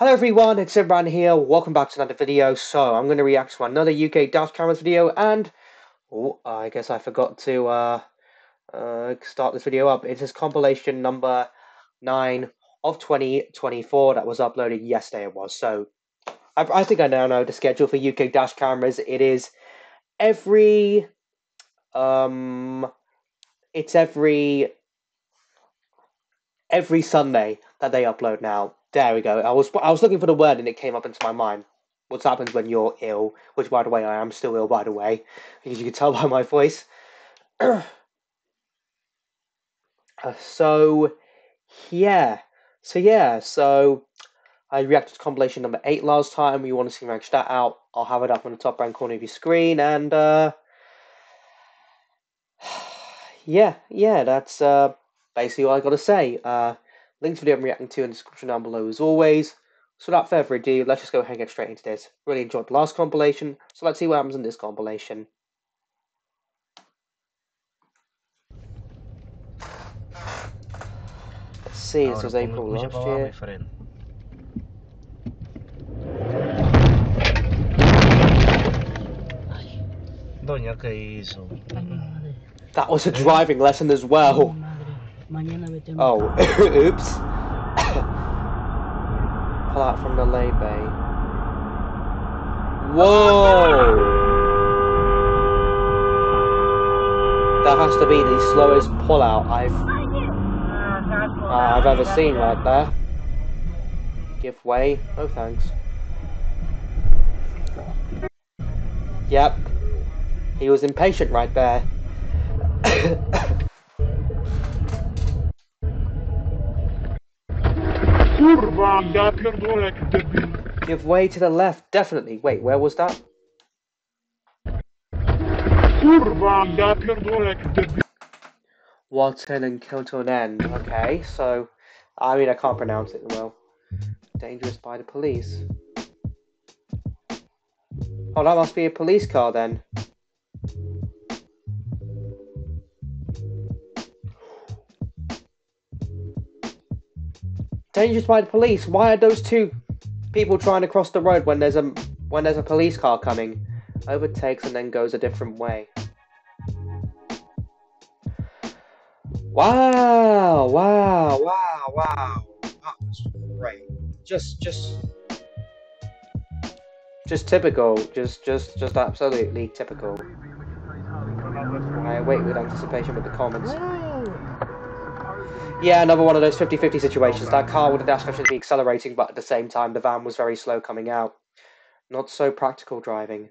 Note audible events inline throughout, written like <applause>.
Hello everyone, it's Imran here. Welcome back to another video. So I'm going to react to another UK dash cameras video, and oh, I guess I forgot to uh, uh, start this video up. It is compilation number nine of 2024 that was uploaded yesterday. It was so. I, I think I now know the schedule for UK dash cameras. It is every um, it's every every Sunday that they upload now. There we go. I was I was looking for the word and it came up into my mind. What happens when you're ill? Which, by the way, I am still ill. By the way, because you can tell by my voice. <clears throat> uh, so, yeah. So yeah. So I reacted to compilation number eight last time. You want to see me that out? I'll have it up on the top right corner of your screen. And uh, <sighs> yeah, yeah. That's uh, basically all I got to say. Uh, Link to the video I'm reacting to in the description down below as always. So without further ado, let's just go ahead and get straight into this. Really enjoyed the last compilation, so let's see what happens in this compilation. Let's see, this was April last year. Doña, ¿qué hizo? That was a eh. driving lesson as well. Oh, <coughs> oops. <coughs> Pull out from the lay-by. Whoa! That has to be the slowest pullout I've uh, I've ever seen right there. Give way. No thanks. Yep. He was impatient right there. <coughs> Give way to the left, definitely. Wait, where was that? Watson and Kiltonen. Okay, so I mean I can't pronounce it well. Dangerous by the police. Oh, that must be a police car then. Dangerous by the police. Why are those two people trying to cross the road when there's a when there's a police car coming? Overtakes and then goes a different way. Wow! Wow! Wow! Wow! That was great. Just, just, just typical. Just, just, just absolutely typical. I wait with anticipation with the comments. Yeah, another one of those 50-50 situations. That car with the dash cam should be accelerating, but at the same time, the van was very slow coming out. Not so practical driving.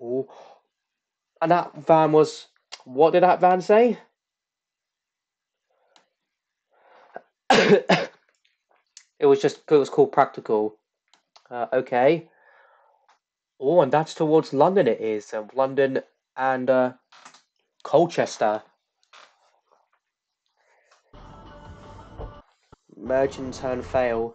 Ooh. And that van was... What did that van say? <coughs> it was just... It was called practical. Uh, okay. Oh, and that's towards London it is. Uh, London and uh, Colchester. Merge and turn fail.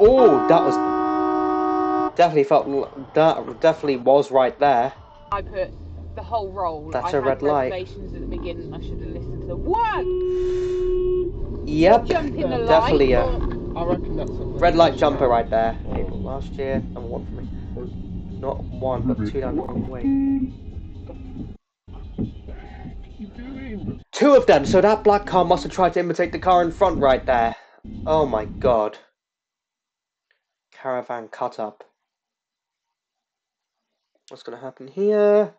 Oh, that was definitely felt that definitely was right there. I put the whole role. That's I a red light. at the beginning. I should have listened to the what? Yep, definitely light, a red light jumper right there. Last year, number one for me. Not one, but two down the wrong way. Two of them, so that black car must have tried to imitate the car in front right there. Oh my god. Caravan cut up. What's going to happen here?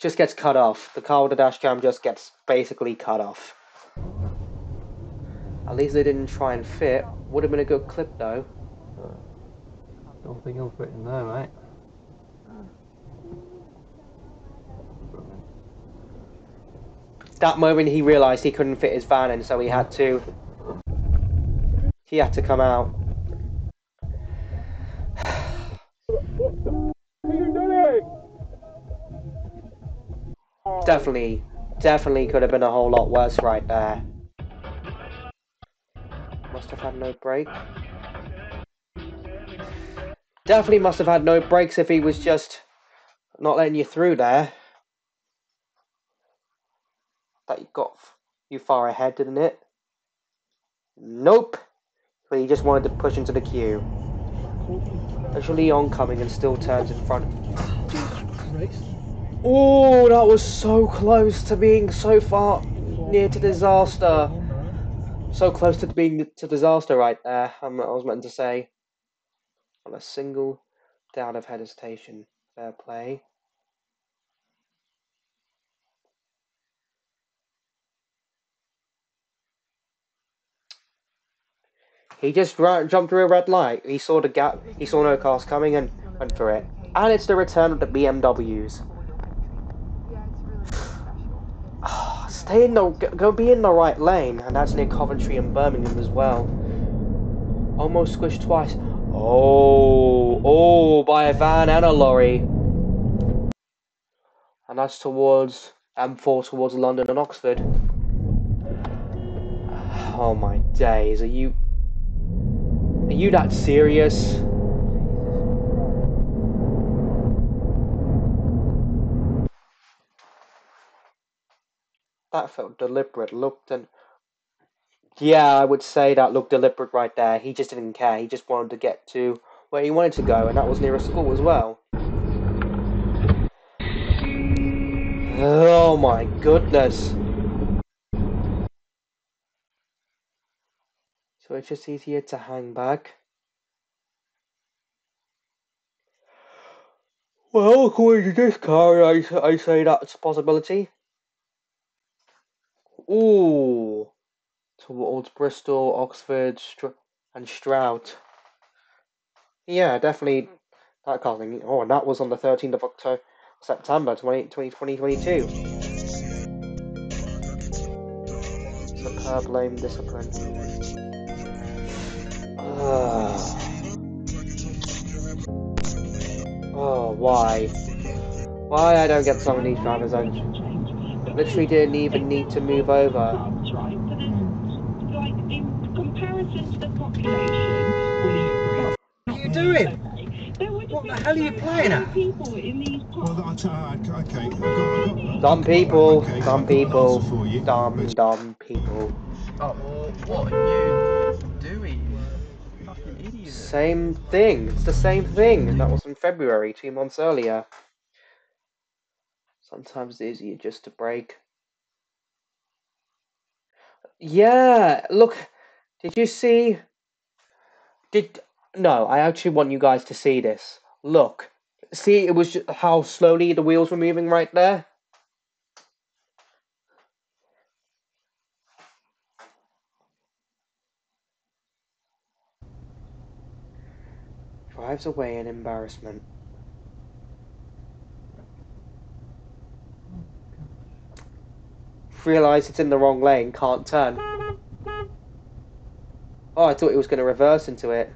Just gets cut off. The car with the dash cam just gets basically cut off. At least they didn't try and fit. Would have been a good clip though. I'll fit in there, mate. That moment he realised he couldn't fit his van in, so he had to... He had to come out. definitely, definitely could have been a whole lot worse right there. Must have had no brake. Definitely must have had no brakes if he was just not letting you through there. That you got you far ahead, didn't it? Nope. But he just wanted to push into the queue. Actually oncoming and still turns in front. Oh, that was so close to being so far near to disaster. So close to being to disaster right there. I was meant to say. On a single doubt of hesitation. Fair play. He just ran, jumped through a red light. He saw the gap. He saw no cars coming and went for it. And it's the return of the BMWs. <sighs> Stay in the go be in the right lane, and that's near Coventry and Birmingham as well. Almost squished twice. Oh, oh, by a van and a lorry. And that's towards M4 towards London and Oxford. Oh my days, are you are you that serious? That felt deliberate. Looked and yeah, I would say that looked deliberate right there. He just didn't care. He just wanted to get to where he wanted to go, and that was near a school as well. Oh my goodness. So it's just easier to hang back. Well, according to this car, I, I say that's a possibility. Ooh, towards Bristol, Oxford, Str- and Stroud. Yeah, definitely that car thing. Oh, and that was on the 13th of October, September 20, 2022. Superb lane discipline. Ah. Oh, why? Why I don't get some of these drivers? I literally didn't even need to move over. That's right, but then, like, in comparison to the population, What are you doing? What the hell are you playing many at? people in these Well, parks. uh, okay. I've got, I've got, Dumb people, okay, dumb I've got an people, you, dumb, but- dumb people. Oh, well, what are you doing? Fucking idiot. Same thing. It's the same thing. That was in February, two months earlier. Sometimes it's easier just to brake. Yeah, look, did you see? Did no? I actually want you guys to see this. Look, see, it was how slowly the wheels were moving right there. Drives away in embarrassment. Realise it's in the wrong lane, can't turn. Oh, I thought he was going to reverse into it.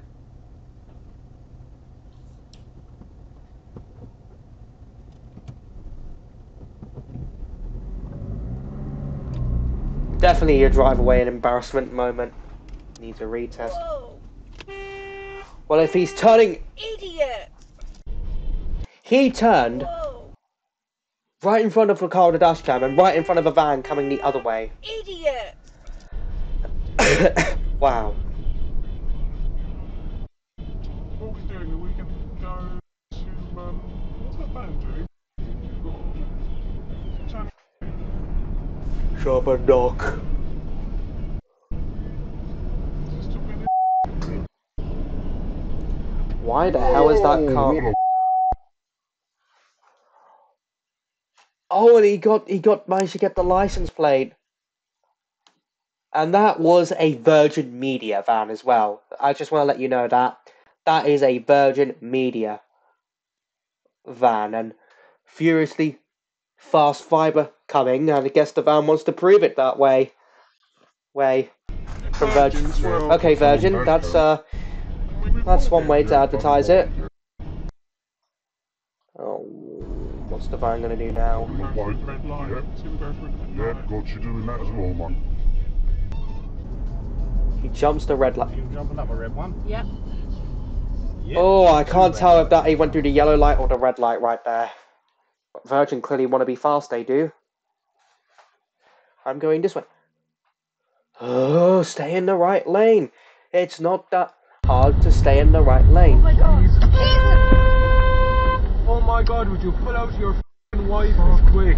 Definitely a drive away an embarrassment moment. Needs a retest. Whoa, Well, if he's turning, idiot! he turned Whoa, right in front of a car with a dash cam and right in front of a van coming the other way. idiot! <coughs> wow. What we're doing, are we going to go to, um, what's that band doing? We've got... Turn- Shop and dock. Is it still going Why the hell is that car? Oh, and he got he got managed to get the license plate. And that was a Virgin Media van as well. I just want to let you know that that is a Virgin Media van, and furiously fast fiber coming, and I guess the van wants to prove it that way. Way from Virgin. Okay, Virgin, that's uh, that's one way to advertise it. What's the van gonna do now? Right, red light. See, we go for it. Yeah, got you doing that as well, man. He jumps the red light. You jumping up a red one? Yep. Oh, I can't tell if that he went through the yellow light or the red light right there. But Virgin clearly want to be fast, they do. I'm going this way. Oh, stay in the right lane. It's not that hard to stay in the right lane. Oh my god. Oh my god, would you pull out your wipers quick?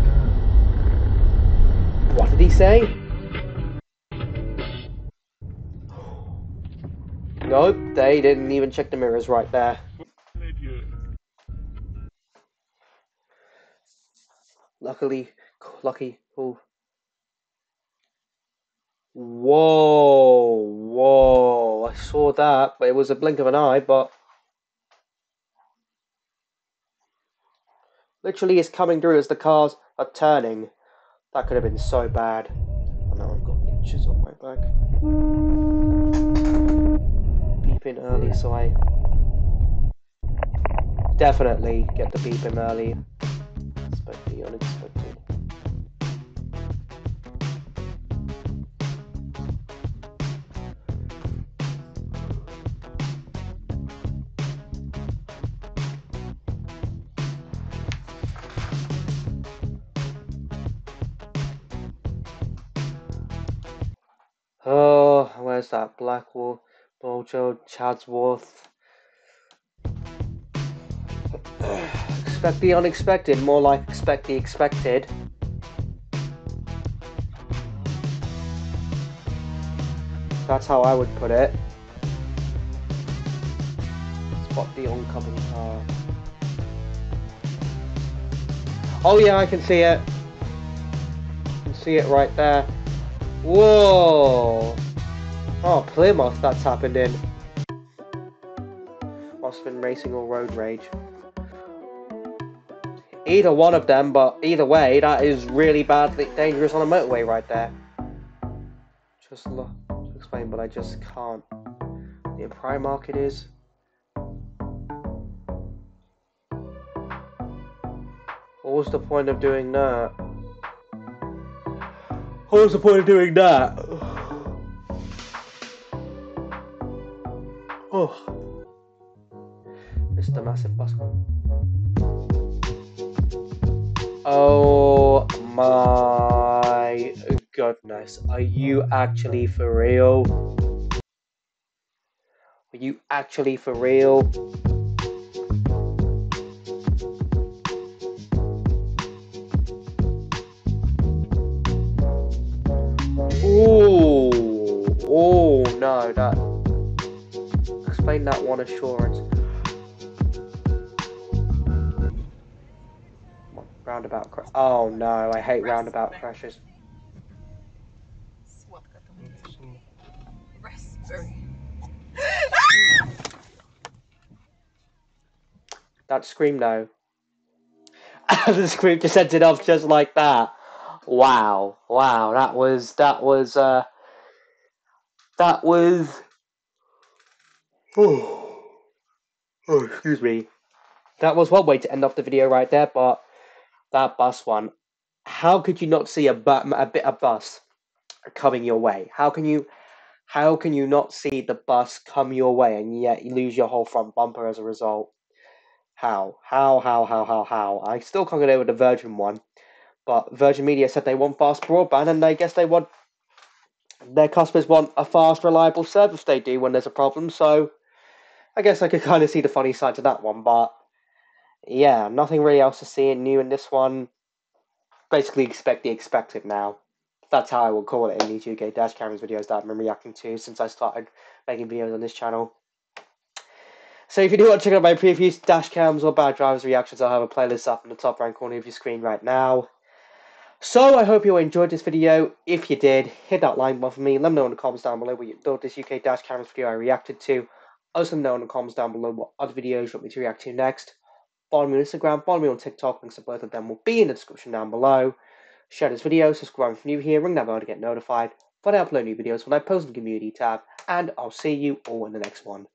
What did he say? Nope, they didn't even check the mirrors right there. Luckily, lucky. Oh. Whoa, whoa! I saw that, but it was a blink of an eye. But literally, it's coming through as the cars are turning. That could have been so bad. Oh, now I've got itches on my back. Beeping early, so I definitely get the beeping early. The unexpected. Blackwall, Bojo, Chadsworth? expect the unexpected, more like expect the expected. That's how I would put it. Spot the oncoming car. Oh yeah, I can see it. I can see it right there. Whoa! Oh, Plymouth that's happened in. Must have been racing or road rage. Either one of them, but either way, that is really badly dangerous on a motorway right there. Just look to explain, but I just can't. The prime market is. What was the point of doing that? What was the point of doing that? Oh. The massive bus. Oh my goodness. Are you actually for real? Are you actually for real? Ooh, oh no, that. That one assurance. Roundabout crash. Oh no, I hate roundabout crashes. That scream though. <laughs> the scream just ended off just like that. Wow, wow, that was that was uh that was oh, oh excuse me. That was one way to end off the video right there, but that bus one, how could you not see a bu- a bit of bus coming your way? How can you how can you not see the bus come your way and yet you lose your whole front bumper as a result? How? How, how, how, how, how? I still can't get over the Virgin one. But Virgin Media said they want fast broadband and I guess they want their customers want a fast, reliable service they do when there's a problem, so I guess I could <laughs> kind of see the funny side to that one, but yeah, nothing really else to see and new in this one. Basically expect the expected now. That's how I will call it in these UK dash cameras videos that I've been reacting to since I started making videos on this channel. So if you do want to check out my previous dash cams or bad drivers reactions, I'll have a playlist up in the top right corner of your screen right now. So I hope you enjoyed this video. If you did, hit that like button for me. Let me know in the comments down below what you thought this UK dash cameras video I reacted to. Let know in the comments down below what other videos you want me to react to next. Follow me on Instagram, follow me on TikTok, links to both of them will be in the description down below. Share this video, subscribe if you're new here, ring that bell to get notified when I upload new videos when I post in the community tab, and I'll see you all in the next one.